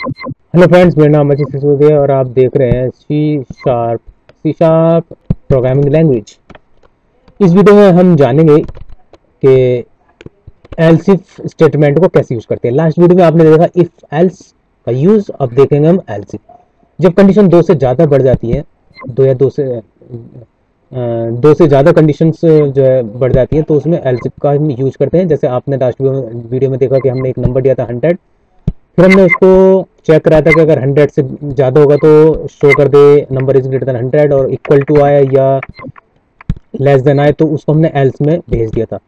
Hello friends मेरा नाम अजीत सिसोदिया और आप देख रहे हैं C sharp C sharp programming language इस वीडियो में हम जानेंगे कि एल्सिफ स्टेटमेंट को कैसे यूज़ करते हैं। लास्ट वीडियो में आपने देखा इफ़ एल्स का यूज़ अब देखेंगे हम एल्सिफ जब कंडीशन दो से ज़्यादा बढ़ जाती है, दो या दो से दो से ज़्यादा कंडीशन जो है बढ़ जाती है तो उसमें एल्सिफ का हम यूज़ करते हैं। जैसे आपने लास्ट वीडियो में देखा कि हमने एक नंबर दिया था हंड्रेड फिर हमने उसको चेक कराया था कि अगर हंड्रेड से ज़्यादा होगा तो शो कर दे number is greater than hundred और इक्वल टू आए या लेस देन आए तो उसको हमने एल्स में भेज दिया था।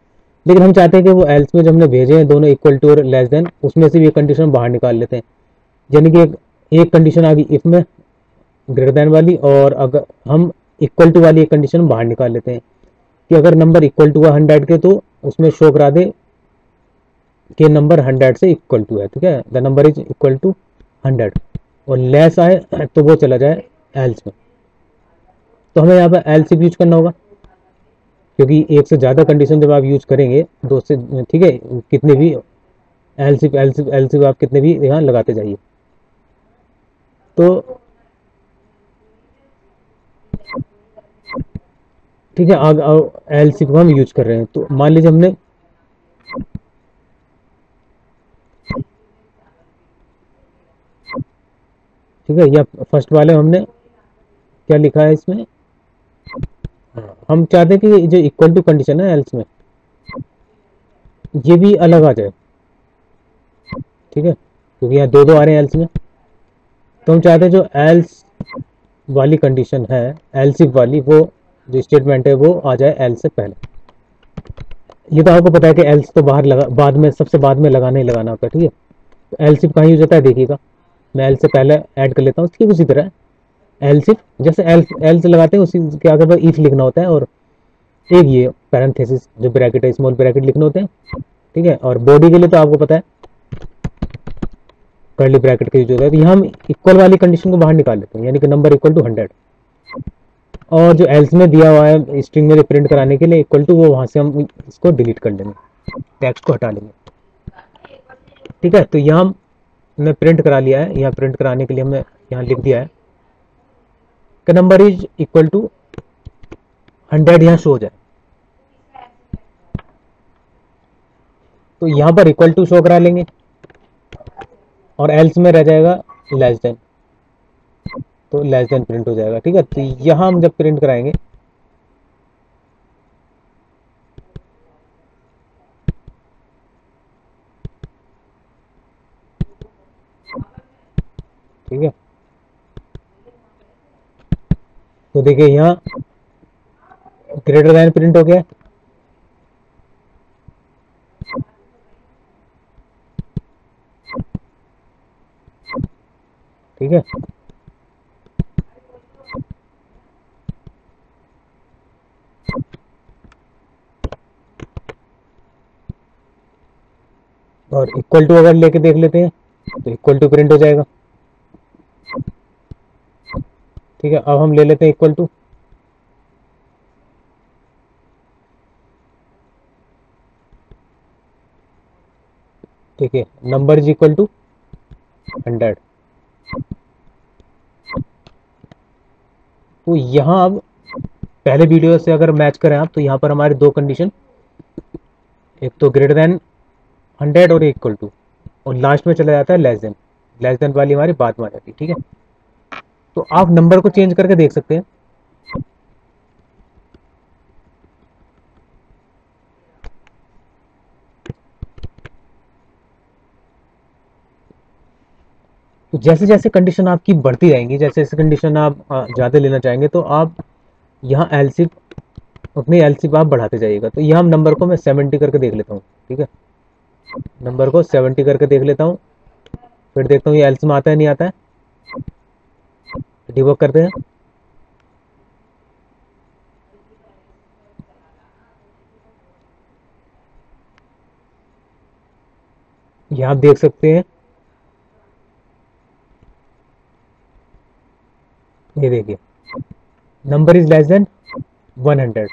लेकिन हम चाहते हैं कि वो एल्स में जो हमने भेजे हैं दोनों इक्वल टू और लेस देन उसमें से भी एक कंडीशन बाहर निकाल लेते हैं। यानी कि एक, एक कंडीशन आ गई इफ़ में ग्रेटर देन वाली और अगर हम इक्वल टू वाली एक कंडीशन बाहर निकाल लेते हैं। कि अगर नंबर इक्वल टू है हंड्रेड के तो उसमें शो करा दे कि नंबर हंड्रेड से इक्वल टू है ठीक है? The number is equal to hundred और लेस आए तो वो चला जाए एल्स में तो हमें यहाँ पर एल यूज़ करना होगा, क्योंकि एक से ज़्यादा कंडीशन जब आप यूज़ करेंगे, दो से, ठीक है, कितने भी else if else if else if आप कितने भी यहाँ लगाते जाइए। तो ठीक है, आग एल को हम यूज़ कर रहे हैं। तो मान लीजिए हमने ठीक है, या फ़र्स्ट वाले हमने क्या लिखा है इसमें? हम चाहते हैं कि जो इक्वल टू कंडीशन है एल्स में, ये भी अलग आ जाए। ठीक है, क्योंकि यहाँ दो दो आ रहे हैं एल्स में। तो हम चाहते हैं जो एल्स वाली कंडीशन है एल्सिफ वाली, वो जो स्टेटमेंट है, वो आ जाए एल से पहले। ये तो आपको पता है कि एल्स तो बाहर लगा, बाद में, सबसे बाद में लगाना ही लगाना होता है, ठीक है। एल्सिफ कहाँ यूज़ होता है, देखिएगा। मैं एल से पहले ऐड कर लेता हूँ ठीक उसी तरह। एल सिर्फ़ जैसे एल एल से लगाते हैं, उसी के आगे पर इफ़ लिखना होता है, और एक ये पैरेंथेसिस जो ब्रैकेट है स्मॉल ब्रैकेट लिखने होते हैं, ठीक है? और बॉडी के लिए तो आपको पता है कर्ली ब्रैकेट का यूज़ होता है तो यहाँ हम इक्वल वाली कंडीशन को बाहर निकाल लेते हैं, यानी कि नंबर इक्वल टू हंड्रेड और जो एल्स में दिया हुआ है स्ट्रिंग में प्रिंट कराने के लिए इक्वल टू वो, वहाँ से हम इसको डिलीट कर लेंगे टेक्स्ट को हटा लेंगे। ठीक है? तो यहाँ हमने प्रिंट करा लिया है, यहाँ प्रिंट कराने के लिए हमने यहाँ लिख दिया है। कि number is equal to hundred यहाँ शो हो जाए। तो यहाँ पर इक्वल टू शो करा लेंगे और एल्स में रह जाएगा लेस देन तो लेस देन प्रिंट हो जाएगा, ठीक है? तो यहाँ हम जब प्रिंट कराएँगे ठीक है? तो देखिए यहाँ ग्रेटर देन प्रिंट हो गया। ठीक है? और इक्वल टू अगर लेके देख लेते हैं तो इक्वल टू प्रिंट हो जाएगा। ठीक है, अब हम ले लेते हैं इक्वल टू ठीक है number is equal to hundred तो यहाँ अब पहले वीडियो से अगर मैच करें आप तो यहाँ पर हमारे दो कंडीशन एक तो ग्रेटर देन हंड्रेड और इक्वल टू और लास्ट में चला जाता है लेस देन लेस देन वाली हमारी बात में आ जाती है, ठीक है? तो आप नंबर को चेंज करके देख सकते हैं। तो जैसे जैसे कंडीशन आपकी बढ़ती रहेंगी जैसे जैसे कंडीशन आप ज़्यादा लेना चाहेंगे तो आप यहाँ एलसी अपनी एलसी आप बढ़ाते जाइएगा। तो यहाँ नंबर को मैं सेवेंटी करके देख लेता हूँ, ठीक है? नंबर को सेवेंटी करके देख लेता हूँ, फिर देखता हूँ ये एल्स में आता है, नहीं आता है। डिबक करते हैं। यहाँ आप देख सकते हैं। ये देखिए। नंबर इज़ लेस देन 100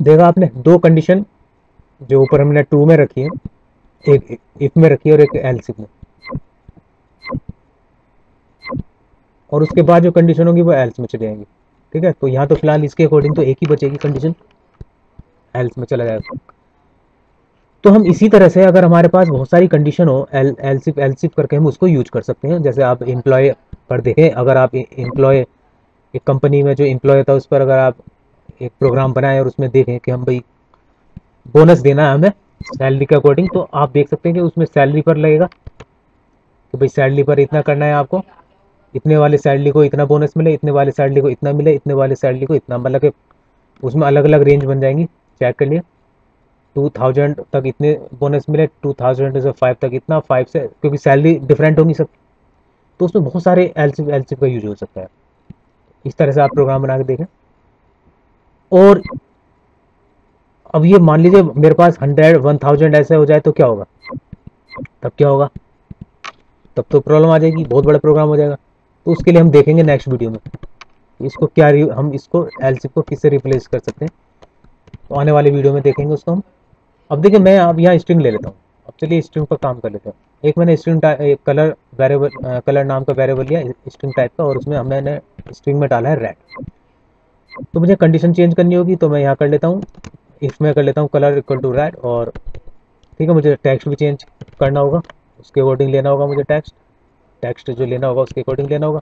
देखा आपने? दो कंडीशन जो ऊपर हमने ट्रू में रखी है। एक इफ़ में रखी है और एक एल्सिफ में। और उसके बाद जो कंडीशन होगी वो एल्स में चली जाएँगी ठीक है? तो यहाँ तो फ़िलहाल इसके अकॉर्डिंग तो एक ही बचेगी कंडीशन एल्स में चला जाएगा। तो हम इसी तरह से अगर हमारे पास बहुत सारी कंडीशन हो एल एलसिप एलसिप करके हम उसको यूज़ कर सकते हैं। जैसे आप एम्प्लॉय पर देखें, अगर आप एम्प्लॉय एक कंपनी में जो एम्प्लॉय था, उस पर अगर आप एक प्रोग्राम बनाएँ और उसमें देखें कि हम भाई बोनस देना है हमें सैलरी के अकॉर्डिंग तो आप देख सकते हैं कि उसमें सैलरी पर लगेगा। कि भाई सैलरी पर इतना करना है आपको। इतने वाले सैलरी को इतना बोनस मिले, इतने वाले सैलरी को इतना मिले, इतने वाले सैलरी को इतना मतलब कि उसमें अलग अलग रेंज बन जाएँगी। चेक कर लिए। टू थाउज़ेंड तक इतने बोनस मिले टू थाउज़ेंड से फाइव तक इतना फाइव से, क्योंकि सैलरी डिफरेंट होगी सब। तो उसमें बहुत सारे एल सी का यूज़ हो सकता है। इस तरह से आप प्रोग्राम बना के देखें। और अब ये मान लीजिए मेरे पास हंड्रेड वन थाउज़ेंड ऐसे हो जाए तो क्या होगा? तब क्या होगा? तब तो प्रॉब्लम आ जाएगी, बहुत बड़ा प्रोग्राम हो जाएगा। तो उसके लिए हम देखेंगे नेक्स्ट वीडियो में। इसको क्या हम इसको एलसी को किससे रिप्लेस कर सकते हैं? तो आने वाले वीडियो में देखेंगे उसको हम। अब देखिए, मैं अब यहाँ स्ट्रिंग ले लेता हूँ। अब चलिए स्ट्रिंग पर काम कर लेते हैं। एक मैंने स्ट्रिंग कलर वेरेबल कलर नाम का वेरेबल लिया स्ट्रिंग टाइप का और उसमें मैंने स्ट्रिंग में डाला है रेड तो मुझे कंडीशन चेंज करनी होगी तो मैं यहाँ कर लेता हूँ। इसमें कर लेता हूँ कलर इक्वल टू रेड और ठीक है, मुझे टेक्स्ट भी चेंज करना होगा। उसके अकॉर्डिंग लेना होगा मुझे टेक्स्ट टेक्स्ट जो लेना होगा, उसके अकॉर्डिंग लेना होगा।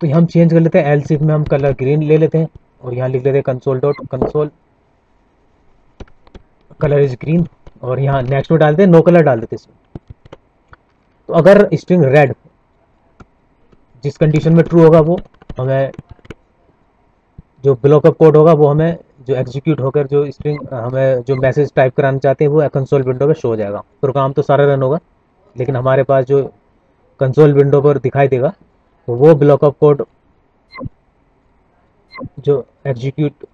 तो हम चेंज कर लेते हैं एल में हम कलर ग्रीन ले लेते हैं, और यहाँ लिख लेते हैं console dot console colour is green और यहाँ नेक्स्ट में डालते हैं नो कलर डाल देते इसमें। तो अगर स्ट्रिंग रेड जिस कंडीशन में ट्रू होगा वो, हमें जो ब्लॉक अप कोड होगा वो हमें जो एग्जीक्यूट होकर जो स्ट्रिंग हमें जो मैसेज टाइप कराना चाहते हैं, वो कंसोल विंडो पर शो हो जाएगा। प्रोग्राम तो सारा रन होगा, लेकिन हमारे पास जो कंसोल विंडो पर दिखाई देगा तो वो ब्लॉक ऑफ़ कोड जो एग्जीक्यूट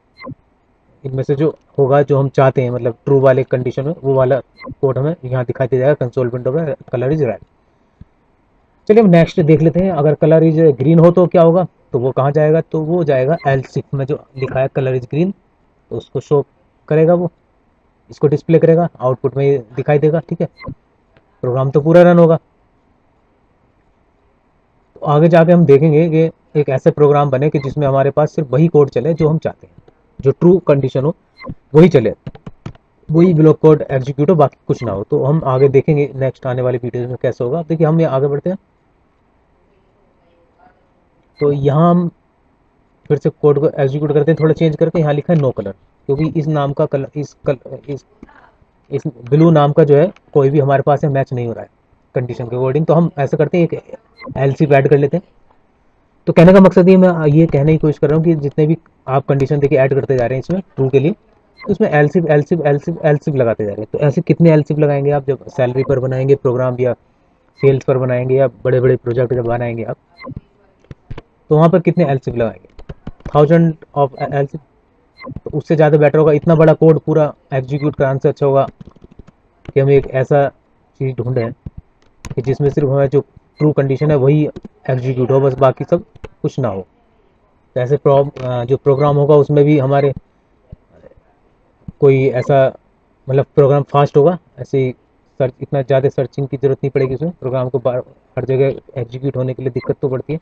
इनमें से जो होगा, जो हम चाहते हैं मतलब ट्रू वाले कंडीशन में, वो वाला कोड हमें यहाँ दिखाई दे जाएगा कंसोल विंडो में कलर इज़ रेड चलिए हम नेक्स्ट देख लेते हैं, अगर कलर इज़ ग्रीन हो तो क्या होगा? तो वो कहाँ जाएगा? तो वो जाएगा एल सिक्स में जो लिखा है कलर इज़ ग्रीन तो उसको शो करेगा वो, इसको डिस्प्ले करेगा आउटपुट में दिखाई देगा, ठीक है? प्रोग्राम तो पूरा रन होगा। तो आगे जाके हम देखेंगे कि एक ऐसे प्रोग्राम बने कि जिसमें हमारे पास सिर्फ़ वही कोड चले जो हम चाहते हैं। जो ट्रू कंडीशन हो, वही चले। वही ब्लॉक कोड एग्जीक्यूट हो, बाकी कुछ ना हो। तो हम आगे देखेंगे नेक्स्ट आने वाली वीडियो में कैसे होगा। देखिए, हम ये आगे बढ़ते हैं। तो यहाँ हम फिर से कोड को एग्जीक्यूट करते हैं, थोड़ा चेंज करके यहाँ लिखा है नो कलर क्योंकि इस नाम का कलर इस कल इस इस ब्लू नाम का जो है, कोई भी हमारे पास है मैच नहीं हो रहा है कंडीशन के अकॉर्डिंग तो हम ऐसा करते हैं, एक एल सी कर लेते हैं। तो कहने का मकसद ये मैं ये कहने की कोशिश कर रहा हूँ कि जितने भी आप कंडीशन देखिए ऐड करते जा रहे हैं इसमें ट्रू के लिए तो उसमें else if else if else if else if लगाते जा रहे हैं। तो ऐसे कितने एल सिप लगाएँगे आप? जब सैलरी पर बनाएँगे प्रोग्राम या सेल्स पर बनाएँगे, या बड़े बड़े प्रोजेक्ट जब बनाएँगे आप तो वहाँ पर कितने एल सिप लगाएँगे? थाउज़ेंड ऑफ़ एल सिप तो उससे ज़्यादा बेटर होगा। इतना बड़ा कोड पूरा एग्जीक्यूट कराने से अच्छा होगा कि हम एक ऐसा चीज़ ढूंढें कि जिसमें सिर्फ़ हमें जो ट्रू कंडीशन है, वही एग्जीक्यूट हो, बस बाकी सब कुछ ना हो। ऐसे ऐसे जो प्रोग्राम होगा, उसमें भी हमारे कोई ऐसा मतलब प्रोग्राम फास्ट होगा, ऐसे सर्च इतना ज़्यादा सर्चिंग की ज़रूरत नहीं पड़ेगी उसमें। प्रोग्राम को बार, हर जगह एग्जीक्यूट होने के लिए दिक्कत तो पड़ती है।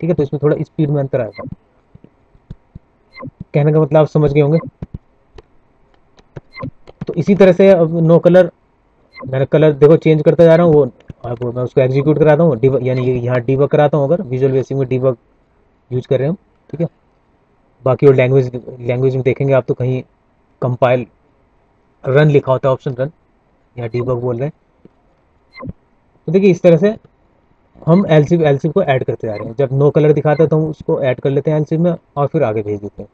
ठीक है तो इसमें थोड़ा स्पीड में अंतर आएगा। कहने का मतलब आप समझ गए होंगे? तो इसी तरह से अब नो कलर मैंने कलर देखो चेंज करता जा रहा हूँ, वो अब मैं उसको एग्जीक्यूट कराता हूँ यानी यहाँ डीबक कराता हूँ अगर विजुअल बेसिक में डीबक यूज़ कर रहे हो ठीक है? बाकी और लैंग्वेज लैंग्वेज में देखेंगे, आप तो कहीं कंपाइल रन लिखा होता है ऑप्शन रन यहाँ डीबक बोल रहे हैं। तो देखिए, इस तरह से हम एल सी एल सी को ऐड करते जा रहे हैं। जब नो कलर दिखाता है तो हम उसको ऐड कर लेते हैं एल सी में और फिर आगे भेज देते हैं।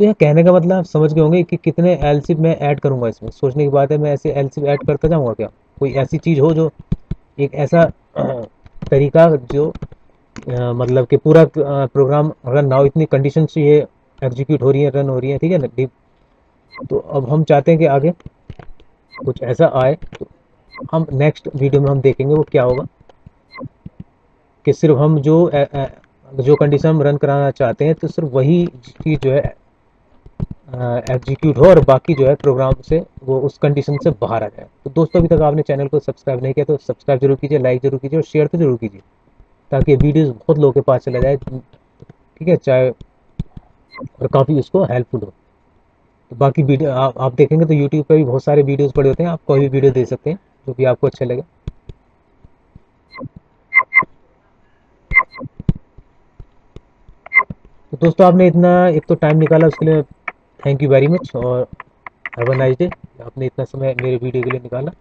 तो यह कहने का मतलब समझ गए होंगे कि कितने एल सी मैं ऐड करूँगा इसमें। सोचने की बात है, मैं ऐसे एल सी ऐड करता जाऊँगा क्या? कोई ऐसी चीज़ हो जो एक ऐसा तरीका जो आ, मतलब कि पूरा प्रोग्राम रन ना हो इतनी कंडीशन चाहिए एग्जीक्यूट हो रही है रन हो रही है ठीक है ना डीप तो अब हम चाहते हैं कि आगे कुछ ऐसा आए। तो हम नेक्स्ट वीडियो में हम देखेंगे वो क्या होगा। कि सिर्फ़ हम जो ए, ए, जो कंडीशन हम रन कराना चाहते हैं तो सिर्फ़ वही चीज़ जो है एग्जीक्यूट हो और बाकी जो है प्रोग्राम से वो उस कंडीशन से बाहर आ जाए। तो दोस्तों अभी तक आपने चैनल को सब्सक्राइब नहीं किया तो सब्सक्राइब ज़रूर कीजिए लाइक ज़रूर कीजिए और शेयर तो ज़रूर कीजिए ताकि वीडियोस बहुत लोगों के पास चला जाए ठीक है चाहे और काफ़ी उसको हेल्पफुल हो। तो बाकी वीडियो आप, आप देखेंगे तो यूट्यूब पर भी बहुत सारे वीडियोज़ पड़े होते हैं आप कोई भी वीडियो दे सकते हैं जो भी आपको अच्छा लगे। तो दोस्तों आपने इतना एक तो टाइम निकाला उसके लिए थैंक यू वेरी मच और हैव अ नाइस डे आपने इतना समय मेरे वीडियो के लिए निकाला।